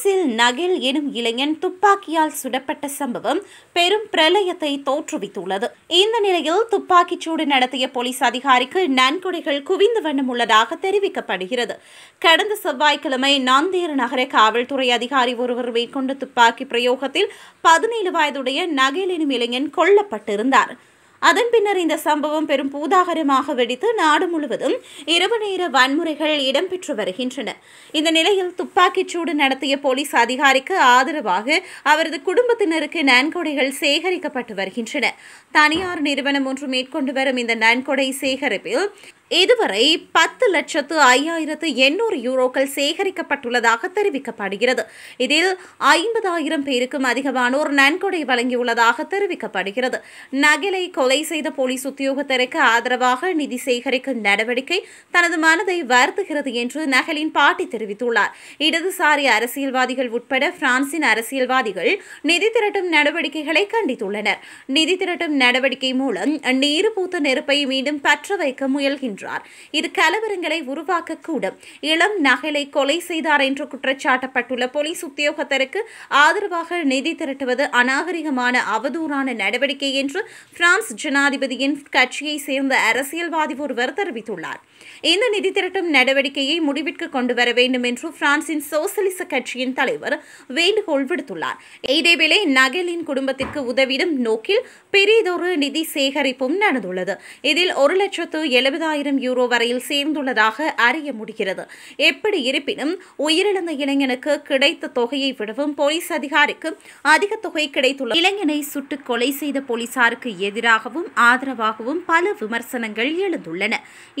சில் நகில் எனும் இளைஞன் துப்பாக்கியால் சுடப்பட்ட சம்பவம் பெரும் பிரளயத்தை தோற்றுவித்துள்ளது. இந்த நிலையில் துப்பாக்கிச்சூடு நடத்திய போலீஸ் அதிகாரிக்கு நன்கொடைகள் குவிந்த வண்ணம் உள்ளதாக தெரிவிக்கப்படுகிறது. கடந்த செவ்வாய்க்கிழமை நாந்தேறு நகர காவல்துறை அதிகாரி ஒருவர் மேற்கொண்ட துப்பாக்கி பிரயோகத்தில் பதினேழு வயதுடைய நகில் எனும் இளைஞன் கொல்லப்பட்டிருந்தார். அதன் பின்னர் இந்த சம்பவம் பெரும் பூதாகரமாக வெடித்து நாடு முழுவதும் இரவு நேர வன்முறைகள் இடம்பெற்று வருகின்றன. இந்த நிலையில் துப்பாக்கிச்சூடு நடத்திய போலீஸ் அதிகாரிக்கு ஆதரவாக அவரது குடும்பத்தினருக்கு நன்கொடைகள் சேகரிக்கப்பட்டு வருகின்றன. தனியார் நிறுவனம் ஒன்று மேற்கொண்டு வரும் இந்த நன்கொடை சேகரிப்பில் இதுவரை பத்து லட்சத்து ஐயாயிரத்து எண்ணூறு யூரோக்கள் சேகரிக்கப்பட்டுள்ளதாக தெரிவிக்கப்படுகிறது. இதில் ஐம்பதாயிரம் பேருக்கும் அதிகமானோர் நன்கொடை வழங்கியுள்ளதாக தெரிவிக்கப்படுகிறது. நகிலை கொலை செய்த போலீஸ் உத்தியோகத்தருக்கு ஆதரவாக நிதி சேகரிக்கும் நடவடிக்கை தனது மனதை வருத்துகிறது என்று நகலின் பாட்டி தெரிவித்துள்ளார். இடதுசாரி அரசியல்வாதிகள் உட்பட பிரான்சின் அரசியல்வாதிகள் நிதி திரட்டும் நடவடிக்கைகளை கண்டித்துள்ளனர். நிதி திரட்டும் நடவடிக்கை மூலம் நீர் பூத்த நெருப்பை மீண்டும் பற்ற வைக்க முயல்கின்றனர். என்றார் இது கலவரங்களை உருவாக்கக்கூடும். இளம் நகலை கொலை செய்தார் என்று குற்றச்சாட்டப்பட்டுள்ள போலீஸ் உத்தியோகத்தருக்கு ஆதரவாக நிதி திரட்டுவது அநாகரிகமான அவதூறான நடவடிக்கை என்று பிரான்ஸ் ஜனாதிபதியின் கட்சியை சேர்ந்த அரசியல்வாதி ஒருவர் தெரிவித்துள்ளார். இந்த நிதி திரட்டும் நடவடிக்கையை முடிவிற்கு கொண்டு வர வேண்டும் என்று பிரான்சின் சோசலிச கட்சியின் தலைவர் வேண்டுகோள் விடுத்துள்ளார். இதேவேளை நகலின் குடும்பத்திற்கு உதவிடும் நோக்கில் பெரியதொரு நிதி சேகரிப்பும் நடந்துள்ளது. இதில் ஒரு லட்சத்து எழுபதாயிரம் ஆயிரம் யூரோ வரையில் சேர்ந்துள்ளதாக அறிய முடிகிறது. எப்படி இருப்பினும் உயிரிழந்த இளைஞனுக்கு கிடைத்த தொகையை விடவும் போலீஸ் அதிகாரிக்கு அதிக தொகை கிடைத்துள்ள இளைஞனை சுட்டு கொலை செய்த போலீசாருக்கு எதிராகவும் ஆதரவாகவும் பல விமர்சனங்கள் எழுந்துள்ளன.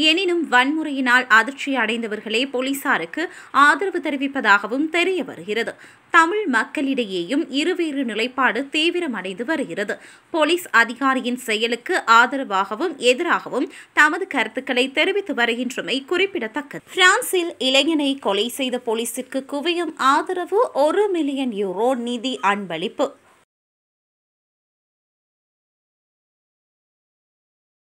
எனினும் வன்முறையினால் அதிர்ச்சி அடைந்தவர்களே போலீசாருக்கு ஆதரவு தெரிவிப்பதாகவும் தெரிய வருகிறது. தமிழ் மக்களிடையேயும் இருவேறு நிலைப்பாடு தீவிரமடைந்து வருகிறது. போலீஸ் அதிகாரியின் செயலுக்கு ஆதரவாகவும் எதிராகவும் தமது கருத்துக்கள் கருத்துக்களை தெரிவித்து வருகின்றமை குறிப்பிடத்தக்கது. பிரான்சில் இளைஞனை கொலை செய்த போலீசிற்கு குவியும் ஆதரவு ஒரு மில்லியன் யூரோ நிதி அன்பளிப்பு.